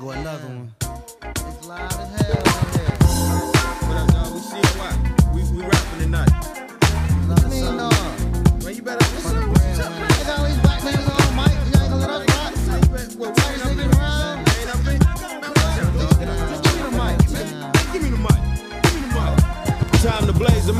go another one. It's loud as hell in here. What up, dog? We CNY. We, we rapping tonight.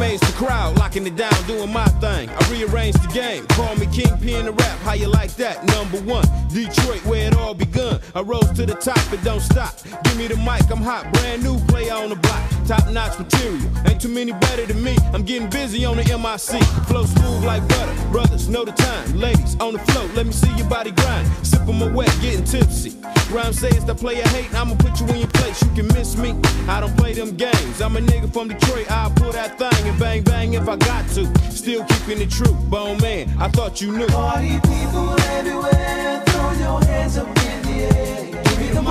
Amaze the crowd, locking it down, doing my thing. I rearrange the game. Call me king Kingpin the rap. How you like that? Number one, Detroit, where it all begun. I rose to the top, it don't stop. Give me the mic, I'm hot, brand new player on the block. Top notch material, ain't too many better than me. I'm getting busy on the MIC. Flow smooth like butter. Brothers, know the time. Ladies, on the float, let me see your body grind. My wet, getting tipsy. Rhyme says the player hate, I'ma put you in your place. You can miss me. I don't play them games. I'm a nigga from Detroit. I'll pull that thing and bang bang if I got to. Still keeping it true. Bone man, I thought you knew. Party people everywhere, throw your hands up in the air. Give me the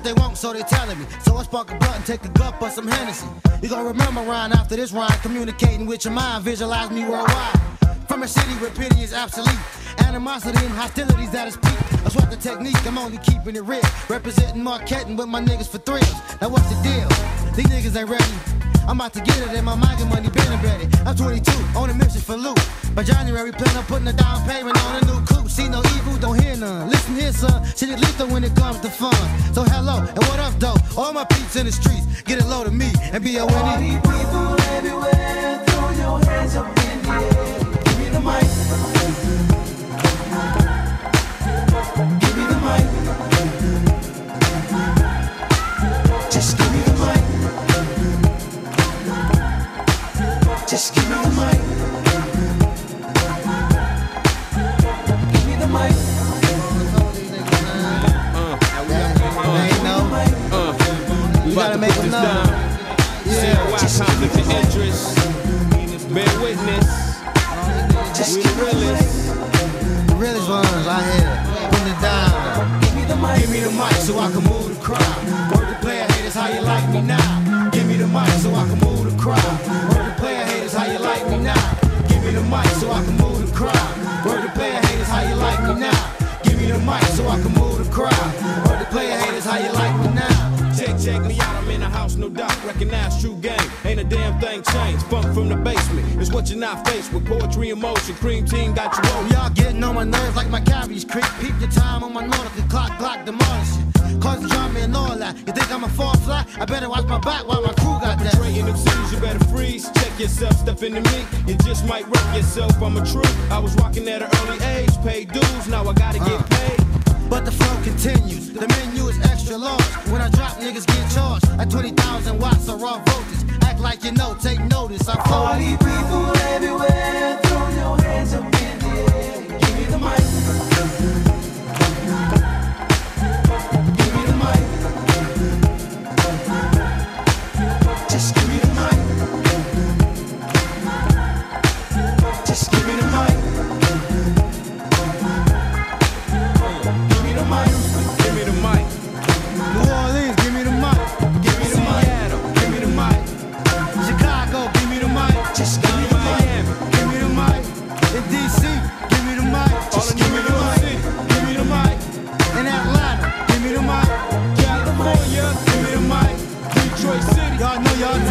what they want, so they telling me. So I spark a blunt and take a gulp of some Hennessy. You gonna remember Ryan after this rhyme, communicating with your mind, visualize me worldwide. From a city where pity is obsolete, animosity and hostilities at its peak. I what the technique, I'm only keeping it real. Representing Marquetting with my niggas for thrills. Now what's the deal? These niggas ain't ready. I'm about to get it in my mind and money been ready. I'm 22, on a mission for loot. By January, plan on putting a down payment on a new son. Shit lethal when it comes to fun. So hello, and what up, though? All my peeps in the streets, get it low to me and be a Party We You gotta make them know. Yeah. conflict of interest. Bear witness. Just We the realest. The realest ones out here, putting it down. Give me the mic. Give me the mic so I can move the crowd. Word to player haters, how you like me now? Give me the mic so I can move the crowd. Word to player haters, how you like me now? Give me the mic so I can move the crowd. Word to player haters, how you like me now? Give me the mic so I can move the crowd. Word to player haters, how you like me now? Check, me out, I'm in the house, no doubt. Recognize true game. Ain't a damn thing changed. Funk from the basement is what you're not faced with. Poetry in motion, cream team got you on. Y'all getting on my nerves like my cabbage creep. Peep the time on my nautical clock, clock demolishing. Cause drama and all that. You think I'm a fall fly? I better watch my back while my crew got that. Trading them cities, you better freeze. Check yourself, step into me. You just might wreck yourself. I'm a true. I was rocking at an early age, paid dues. Now I gotta get. But the flow continues. The menu is extra large. When I drop, niggas get charged. At 20,000 watts of raw voltage. Act like you know, take notice. I flow. Party people everywhere, your